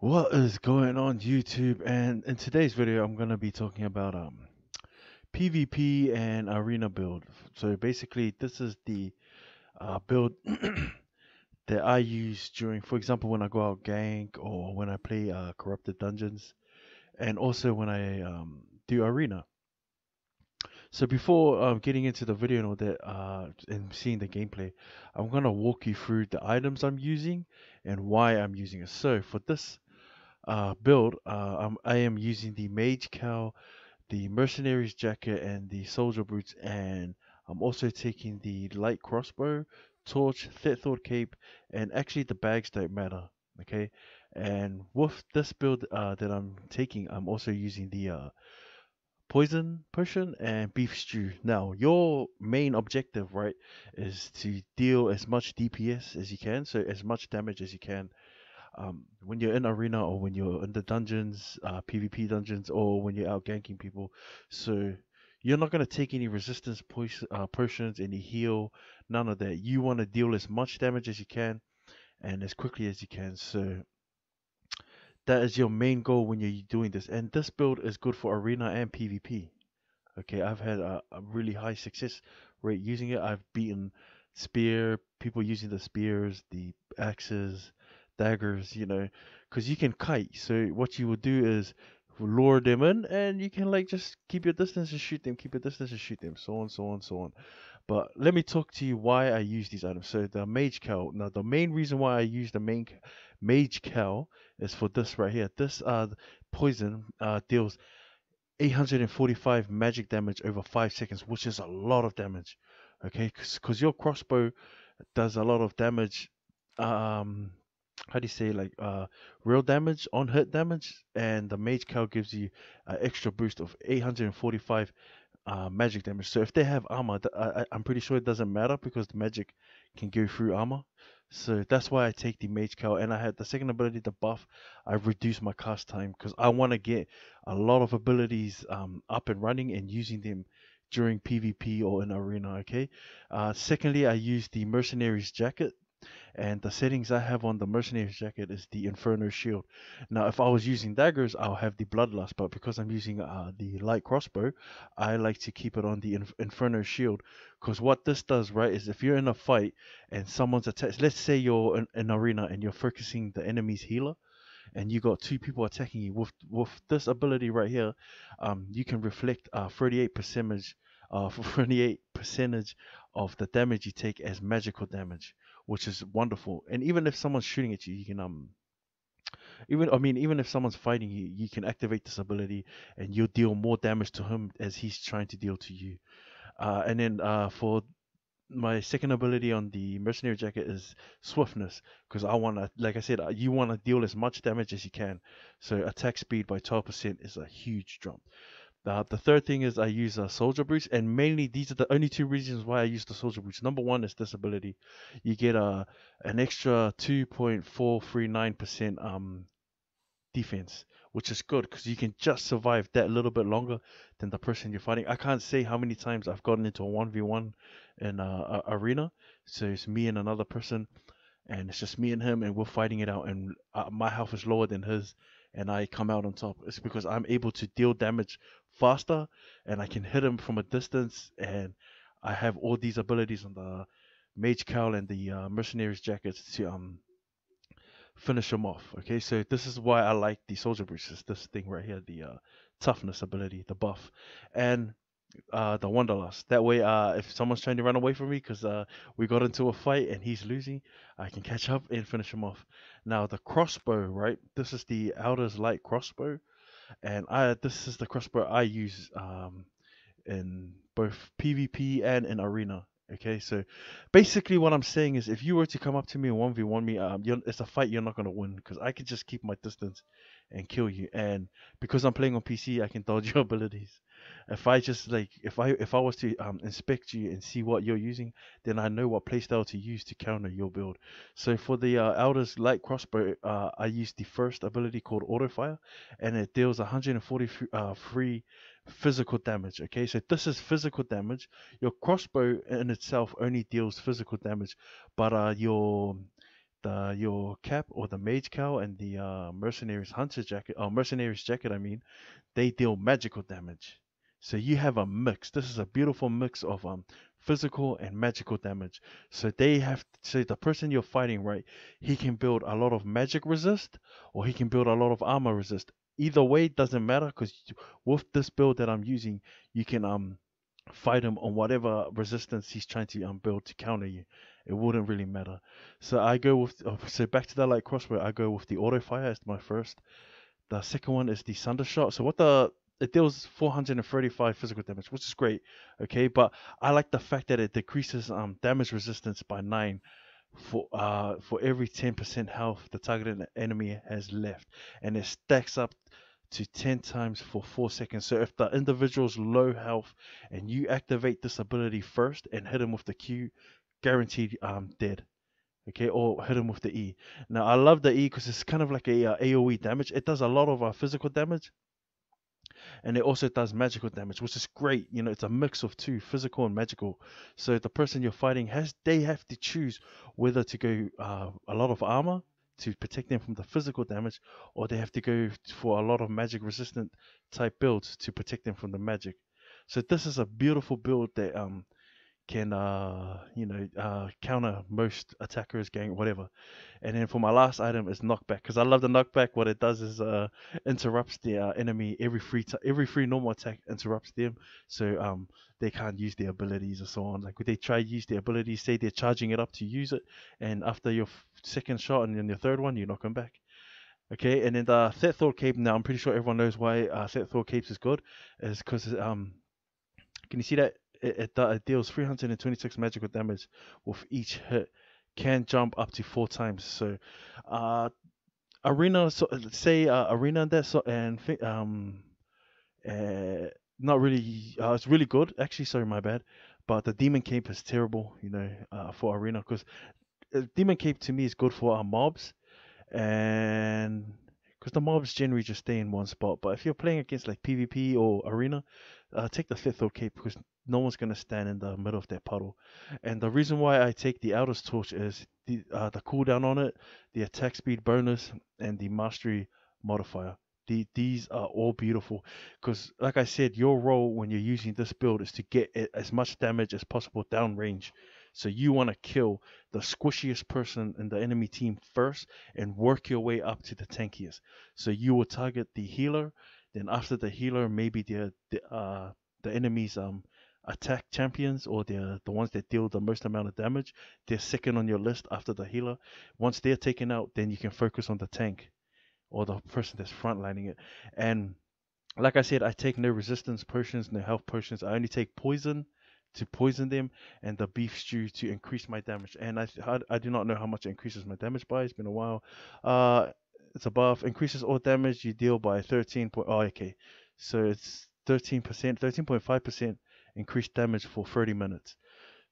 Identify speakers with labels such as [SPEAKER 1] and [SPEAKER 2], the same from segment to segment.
[SPEAKER 1] What is going on YouTube? And in today's video, I'm going to be talking about um, PvP and arena build. So basically, this is the uh, build that I use during, for example, when I go out gank or when I play uh, corrupted dungeons, and also when I um, do arena. So before um, getting into the video and all that, uh, and seeing the gameplay, I'm gonna walk you through the items I'm using and why I'm using it. So for this uh, build, uh, I'm, I am using the Mage Cowl, the Mercenary's Jacket, and the Soldier Boots, and I'm also taking the Light Crossbow, Torch, Thetford Cape, and actually the bags don't matter, okay? And with this build uh, that I'm taking, I'm also using the uh, Poison Potion and Beef Stew. Now, your main objective, right, is to deal as much DPS as you can, so as much damage as you can um, when you're in arena or when you're in the dungeons, uh, PvP dungeons, or when you're out ganking people. So you're not gonna take any resistance po- uh, potions, any heal, none of that. You want to deal as much damage as you can and as quickly as you can. So that is your main goal when you're doing this. And this build is good for arena and PvP. Okay, I've had a, a really high success rate using it. I've beaten spear people using the spears, the axes, daggers, you know, because you can kite. So what you will do is lure them in, and you can like just keep your distance and shoot them, keep your distance and shoot them, so on, so on, so on. But let me talk to you why I use these items. So the mage cowl. Now the main reason why I use the main mage cowl is for this right here. This uh poison uh deals 845 magic damage over five seconds, which is a lot of damage. Okay, because your crossbow does a lot of damage um how do you say like uh real damage on hit damage and the mage cowl gives you an extra boost of 845 uh magic damage. So if they have armor I, i'm pretty sure it doesn't matter because the magic can go through armor. So that's why i take the mage cowl and i had the second ability the buff i reduce my cast time because i want to get a lot of abilities um up and running and using them during pvp or in arena okay? Uh secondly i use the mercenaries jacket and the settings I have on the Mercenary's jacket is the Inferno Shield. Now, if I was using daggers, I'll have the Bloodlust, but because I'm using uh, the light crossbow, I like to keep it on the Inf- Inferno Shield. Because what this does, right, is if you're in a fight and someone's attacked, let's say you're in an arena and you're focusing the enemy's healer, and you got two people attacking you with with this ability right here, um, you can reflect uh 38 percentage, uh 38 percentage of the damage you take as magical damage which is wonderful. And even if someone's shooting at you, you can um even I mean even if someone's fighting you, you can activate this ability and you'll deal more damage to him as he's trying to deal to you. Uh, and then uh, for my second ability on the mercenary jacket is swiftness because I want to like I said uh, you want to deal as much damage as you can. So attack speed by 12% is a huge jump. Uh, the third thing is I use a soldier boots, and mainly these are the only two reasons why I use the soldier boots. Number one is disability. You get a an extra 2.439% um defense, which is good because you can just survive that little bit longer than the person you're fighting. I can't say how many times I've gotten into a 1v1 in a, a arena. So it's me and another person, and it's just me and him, and we're fighting it out. And uh, my health is lower than his, and I come out on top. It's because I'm able to deal damage faster and I can hit him from a distance and I have all these abilities on the mage cowl and the uh, mercenaries jackets to um finish him off okay? So this is why I like the soldier boots this thing right here the uh, toughness ability the buff and uh, the wanderlust. That way uh, if someone's trying to run away from me because uh, we got into a fight and he's losing I can catch up and finish him off. Now the crossbow right? This is the Elders light crossbow and I this is the crossbow I use um, in both PvP and in arena. Okay, so basically what I'm saying is, if you were to come up to me and one v one me, um, it's a fight you're not gonna win because I can just keep my distance and kill you, and because I'm playing on PC, I can dodge your abilities. If I just like if I if I was to um, inspect you and see what you're using, then I know what playstyle to use to counter your build. So for the uh, Elders light crossbow, uh, I use the first ability called Auto Fire, and it deals 143 uh, free physical damage. Okay, so this is physical damage. Your crossbow in itself only deals physical damage, but uh, your the your cap or the mage cowl and the uh, mercenaries hunter jacket, or mercenaries jacket, I mean, they deal magical damage. So you have a mix. This is a beautiful mix of um physical and magical damage. So they have so the person you're fighting, right? He can build a lot of magic resist, or he can build a lot of armor resist. Either way doesn't matter because with this build that I'm using, you can um fight him on whatever resistance he's trying to um build to counter you. It wouldn't really matter. So I go with oh, so back to that light crossbow. I go with the auto fire as my first. The second one is the thunder shot. So what the it deals 435 physical damage, which is great. Okay, but I like the fact that it decreases um damage resistance by nine for uh for every 10% health the targeted enemy has left, and it stacks up to 10 times for 4 seconds. So if the individual's low health and you activate this ability first and hit him with the Q, guaranteed um dead. Okay, or hit him with the E. Now I love the E because it's kind of like a uh, AOE damage. It does a lot of uh, physical damage, and it also does magical damage, which is great. You know, it's a mix of two, physical and magical. So the person you're fighting has they have to choose whether to go uh, a lot of armor to protect them from the physical damage, or they have to go for a lot of magic resistant type builds to protect them from the magic. So this is a beautiful build that um can uh you know uh counter most attackers gang whatever. And then for my last item is knockback because i love the knockback. What it does is uh interrupts the uh, enemy every free t- every free normal attack interrupts them. So um they can't use their abilities or so on. Like they try use their abilities say they're charging it up to use it and after your f- second shot and then your third one you knock them back. Okay? And then the Thetford cape now i'm pretty sure everyone knows why uh Thetford capes is good is because um can you see that it, it, it deals 326 magical damage with each hit. Can jump up to four times. So, uh, arena. So say uh, arena and that. So and um, uh, not really. Uh, it's really good. Actually, sorry, my bad. But the demon cape is terrible. You know, uh, for arena because uh, demon cape to me is good for our mobs, and because the mobs generally just stay in one spot. But if you're playing against like PvP or arena, uh, take the fifth okay because no one's going to stand in the middle of that puddle. And the reason why I take the Elders Torch is the uh, the cooldown on it, the attack speed bonus, and the mastery modifier. The, these are all beautiful because, like I said, your role when you're using this build is to get as much damage as possible downrange. So you want to kill the squishiest person in the enemy team first and work your way up to the tankiest. So you will target the healer, then after the healer, maybe the the uh the enemy's um attack champions or they're the ones that deal the most amount of damage. They're second on your list after the healer. Once they're taken out, then you can focus on the tank or the person that's frontlining it. And like I said, I take no resistance potions, no health potions. I only take poison to poison them and the beef stew to increase my damage. And I I, I do not know how much it increases my damage by. It's been a while. Uh, it's a above increases all damage you deal by 13. Point, oh, okay. So it's 13%, 13.5% increased damage for 30 minutes.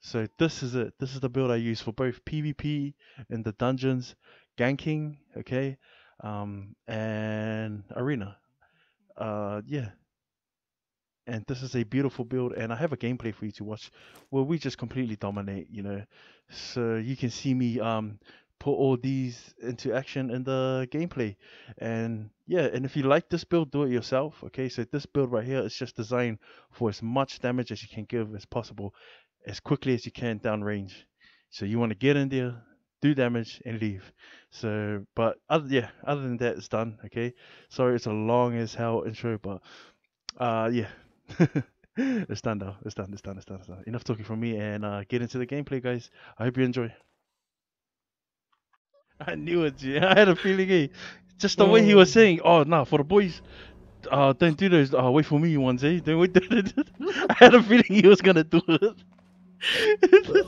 [SPEAKER 1] So this is it. This is the build I use for both PvP in the dungeons, ganking, okay, um, and arena. Uh, yeah. And this is a beautiful build, and I have a gameplay for you to watch where we just completely dominate, you know. So you can see me um put all these into action in the gameplay. And yeah, and if you like this build, do it yourself. Okay, so this build right here is just designed for as much damage as you can give as possible, as quickly as you can downrange. So you want to get in there, do damage, and leave. So, but other yeah, other than that, it's done. Okay, sorry, it's a long as hell intro, but uh, yeah. it's done now. It's done. It's done. It's done. It's done. Enough talking from me, and uh, get into the gameplay, guys. I hope you enjoy. I knew it, G. I had a feeling, eh? Just the way he was oh. saying, oh, nah, for the boys, uh, don't do those, uh, wait for me ones, eh? Don't wait. I had a feeling he was gonna do it.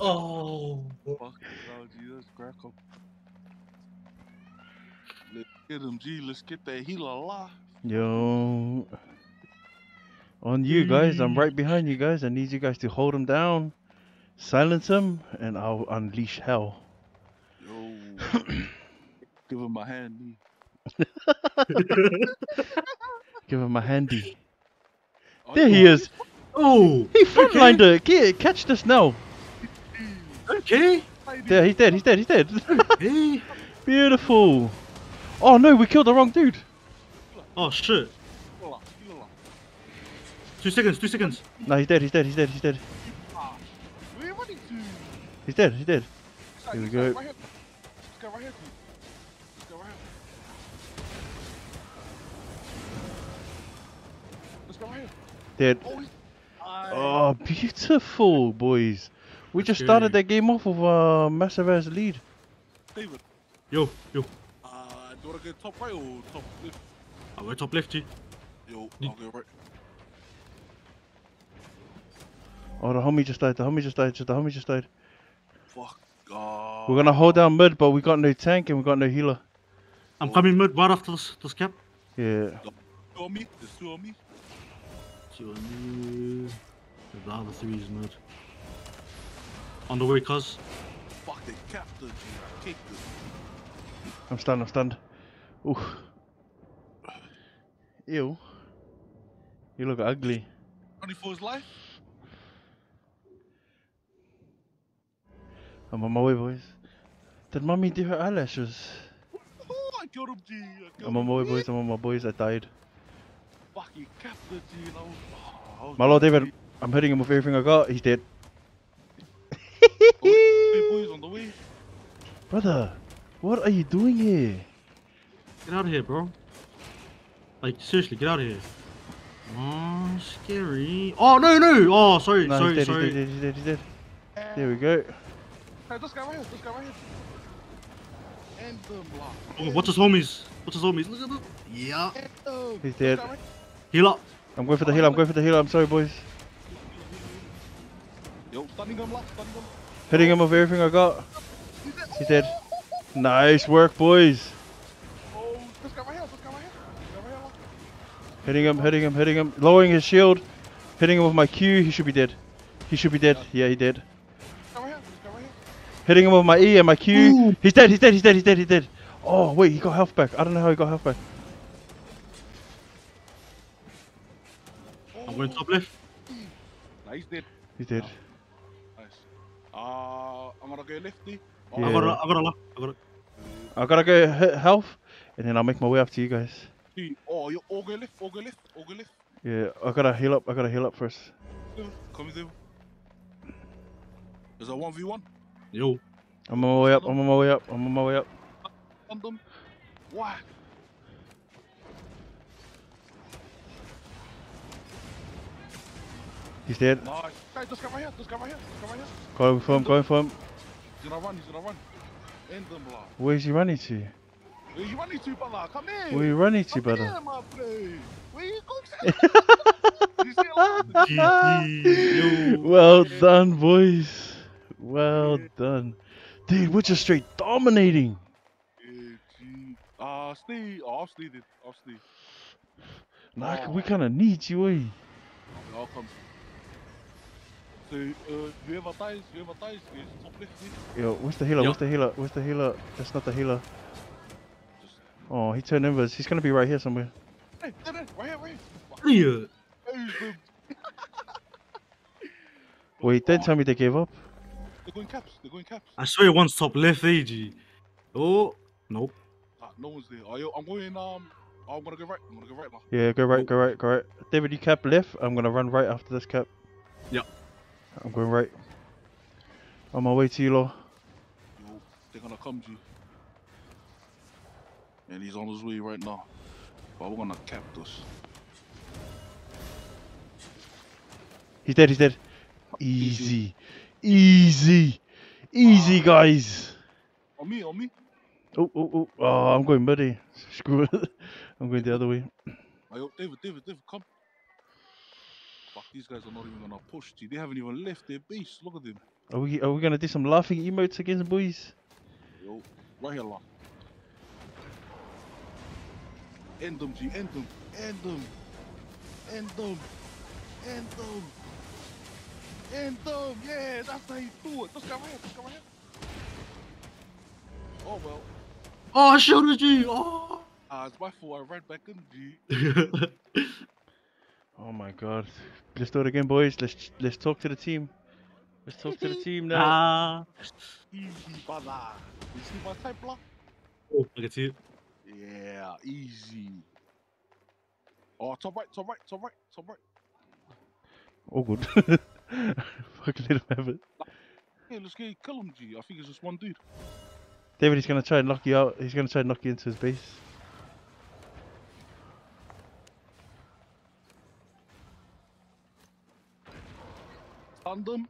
[SPEAKER 2] oh. Fucking hell, G, that's crackle. Let's get him, G. Let's get that healer alive.
[SPEAKER 1] Yo. On you guys, I'm right behind you guys. I need you guys to hold him down, silence him, and I'll unleash hell.
[SPEAKER 2] Give him my handy.
[SPEAKER 1] Give him my handy. Oh, there he is.
[SPEAKER 2] Oh,
[SPEAKER 1] he frontlined okay. Catch this now.
[SPEAKER 2] Okay.
[SPEAKER 1] There, he's dead. He's dead. He's dead.
[SPEAKER 2] hey.
[SPEAKER 1] Beautiful. Oh no, we killed the wrong dude.
[SPEAKER 3] Oh shit.
[SPEAKER 2] Heal up, heal up.
[SPEAKER 3] Two seconds, two seconds.
[SPEAKER 1] No, he's dead. He's dead. He's dead. He's dead.
[SPEAKER 2] Ah, where are you running to?
[SPEAKER 1] He's dead. He's dead. Here we go. Dead.
[SPEAKER 2] Oh, he's. Aye.
[SPEAKER 1] Beautiful, boys. We
[SPEAKER 3] Let's
[SPEAKER 1] just started
[SPEAKER 3] go.
[SPEAKER 1] that game off with a massive ass lead.
[SPEAKER 2] David.
[SPEAKER 3] Yo, yo.
[SPEAKER 2] Uh, do you want to go top right or top left?
[SPEAKER 3] I went top left, G.
[SPEAKER 2] Yo,
[SPEAKER 3] Ye-
[SPEAKER 2] I'll go right.
[SPEAKER 1] Oh, the homie just died. The homie just died. Just the homie just died.
[SPEAKER 2] Fuck.
[SPEAKER 1] We're gonna hold down mid, but we got no tank and we got no healer.
[SPEAKER 3] I'm coming mid right after this, this cap.
[SPEAKER 1] Yeah.
[SPEAKER 2] Two on me. There's two on me.
[SPEAKER 3] Two on you. The other three is mid. On the way, cuz.
[SPEAKER 2] Fuck, they capped the G. Kicked it.
[SPEAKER 1] I'm stunned. I'm stunned. Ooh. Ew. You look ugly.
[SPEAKER 2] Running for his life.
[SPEAKER 1] I'm on my way, boys. Did mommy do her eyelashes?
[SPEAKER 2] Oh, I killed him, G. I killed
[SPEAKER 1] I'm on my way, boys. I'm on my boys. I died.
[SPEAKER 2] Fuck, he capped the G. And I was, oh,
[SPEAKER 1] My lord David, I'm hitting him with everything I got. He's dead.
[SPEAKER 2] Oh, boys on the way.
[SPEAKER 1] Brother, what are you doing here?
[SPEAKER 3] Get out of here, bro. Like, seriously, get out of here. Oh, scary. Oh, no, no. Oh, sorry,
[SPEAKER 1] No,
[SPEAKER 3] sorry,
[SPEAKER 1] he's dead,
[SPEAKER 3] sorry.
[SPEAKER 1] he's dead, he's dead, he's dead. There we go.
[SPEAKER 2] Hey, this guy right here. This guy right here. And the block.
[SPEAKER 3] Oh, what's his homies? What's his homies? Look at this. Yeah.
[SPEAKER 1] He's dead.
[SPEAKER 2] Guy right-
[SPEAKER 3] Heal up.
[SPEAKER 1] I'm going for the healer, I'm going for the healer. I'm sorry, boys.
[SPEAKER 2] Yo, stunning him, lock, stunning him.
[SPEAKER 1] Hitting him with everything I got.
[SPEAKER 2] He's dead.
[SPEAKER 1] Nice work, boys.
[SPEAKER 2] Oh, this guy right here. This guy right here. Guy right here.
[SPEAKER 1] Hitting him, hitting him, hitting him. Lowering his shield. Hitting him with my Q. He should be dead. He should be dead. Yeah, he did.
[SPEAKER 2] Right here. This guy right here.
[SPEAKER 1] Hitting him with my E and my Q. He's dead, he's dead, he's dead, he's dead, he's dead. Oh, wait, he got health back. I don't know how he got health back.
[SPEAKER 3] I'm going top left.
[SPEAKER 2] Nah, he's dead.
[SPEAKER 1] He's dead.
[SPEAKER 2] Nice. Uh, I'm gonna go lefty. Oh,
[SPEAKER 1] Yeah.
[SPEAKER 3] I got a, I got a luck. I got a.
[SPEAKER 1] I gotta go hit health. And then I'll make my way up to you guys.
[SPEAKER 2] Dude, Oh, you all go left, all go left, all go left.
[SPEAKER 1] Yeah, I gotta heal up. I gotta heal up first.
[SPEAKER 2] Come with him. There's a 1v1.
[SPEAKER 3] Yo.
[SPEAKER 1] I'm on my way up. I'm on my way up. I'm on my way up.
[SPEAKER 2] On them.
[SPEAKER 1] He's dead.
[SPEAKER 2] Nice. Hey, this guy right here, this guy right here, this guy right here.
[SPEAKER 1] Going for him. Going for him.
[SPEAKER 2] He's gonna run, he's gonna run. End them, block.
[SPEAKER 1] Where's he running to?
[SPEAKER 2] Where you running to, brother? Come here.
[SPEAKER 1] Where you running to,
[SPEAKER 2] Come
[SPEAKER 1] brother?
[SPEAKER 2] here, my boy. Where you going? you see a lot?
[SPEAKER 3] GG. Yo.
[SPEAKER 1] Well done, boys. Well done. Dude, we're just straight dominating.
[SPEAKER 2] Yeah. Uh, Steve. Oh, I'll Steve it. I'll Steve.
[SPEAKER 1] Like, we kind of need you, eh?
[SPEAKER 2] I'll come. So, uh, whoever dies, whoever dies is top left. eh?
[SPEAKER 1] Yo, where's the healer?
[SPEAKER 3] Yo.
[SPEAKER 1] Where's the healer? Where's the healer? That's not the healer.
[SPEAKER 2] Just,
[SPEAKER 1] Oh, he turned inwards. He's gonna be right here somewhere.
[SPEAKER 2] hey, there, there, right here, right here.
[SPEAKER 3] Yeah.
[SPEAKER 1] Wait, don't tell me they gave up.
[SPEAKER 2] They're going caps. They're going caps.
[SPEAKER 3] I swear one's top left, AG. Oh. Nope.
[SPEAKER 2] Ah, no one's there. Oh, yo, I'm going. Um, I'm gonna go right. I'm gonna go right now.
[SPEAKER 1] Yeah, go right, go right, go right. David, you cap left. I'm gonna run right after this cap.
[SPEAKER 3] Yeah.
[SPEAKER 1] I'm going right. On my way to you, law.
[SPEAKER 2] Yo, they're gonna come to you. And he's on his way right now. But we're gonna cap this.
[SPEAKER 1] He's dead, he's dead. Easy. Easy. Easy, ah. guys.
[SPEAKER 2] On me, on me.
[SPEAKER 1] Oh, oh, oh. Oh, I'm going muddy. Screw it. I'm going the other way.
[SPEAKER 2] Yo, David, David, David, come. Fuck, these guys are not even gonna push. G. They haven't even left their base. Look at them.
[SPEAKER 1] Are we are we gonna do some laughing emotes against the boys?
[SPEAKER 2] Yo, right here, long. End them, G. End them. End them. End them. End them. End them. Yeah, that's how you do it. This guy right here. This guy right here. Oh well.
[SPEAKER 3] Oh, I shielded you. Oh.
[SPEAKER 2] Ah, it's my fault. I ran back in, G.
[SPEAKER 1] Oh my god. Let's do it again, boys. Let's let's talk to the team. Let's talk to the team now.
[SPEAKER 3] ah.
[SPEAKER 2] Easy, brother. You see my type block?
[SPEAKER 3] Oh, I can see it.
[SPEAKER 2] Yeah, easy. Oh, top right, top right, top right, top right.
[SPEAKER 1] All good. Fucking let him have it.
[SPEAKER 2] Yeah, let's get kill him, G. I think it's just one dude.
[SPEAKER 1] David, he's gonna try and knock you out. He's gonna try and knock you into his base.
[SPEAKER 2] Him.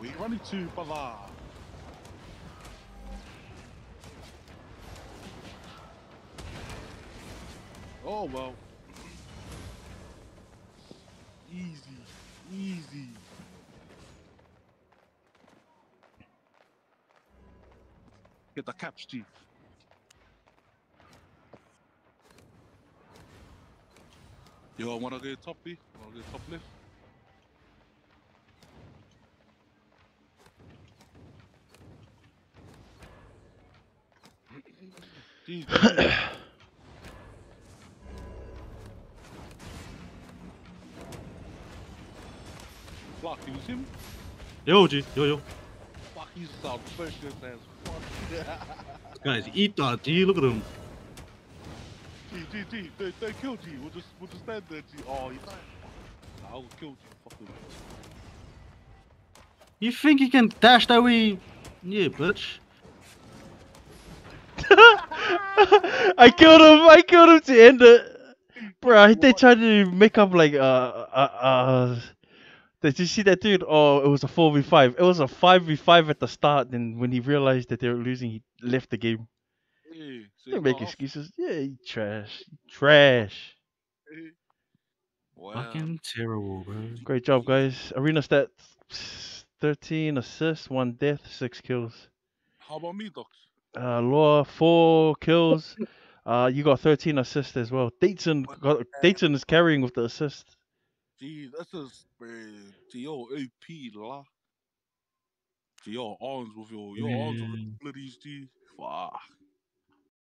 [SPEAKER 2] We running to brother. Oh well. Easy, easy. Get the caps, G. Yo, wanna get top B? Wanna get top left? Fuck, you see him?
[SPEAKER 3] Yo, G. Yo, yo.
[SPEAKER 2] Fuck, he's sound vicious as fuck.
[SPEAKER 3] Guys, eat that, G. Look at him.
[SPEAKER 2] G, G, G, they, they killed G. We'll just, we'll just stand there, G. Oh, he died. Nah, I will kill G. Fuck him.
[SPEAKER 3] You think you can dash that way? Yeah, bitch.
[SPEAKER 1] I killed him. I killed him to end it. Bro, they tried to make up like uh uh uh. Did you see that dude? Oh, it was a four v five. It was a five v five at the start. Then when he realized that they were losing, he left the game.
[SPEAKER 2] Yeah, so
[SPEAKER 1] Don't make
[SPEAKER 2] not off.
[SPEAKER 1] excuses. Yeah, you trash. You trash.
[SPEAKER 2] Wow.
[SPEAKER 3] Fucking terrible, bro.
[SPEAKER 1] Great job, guys. Arena stats: thirteen assists, one death, six kills.
[SPEAKER 2] How about me, Doc?
[SPEAKER 1] Uh, Law four kills. Uh, you got thirteen assists as well. Dayton got Dayton is carrying with the assist.
[SPEAKER 2] This is man. Gee, yo, AP la. Your arms with your your arms with
[SPEAKER 3] Mm.
[SPEAKER 2] the abilities, G. Fuck.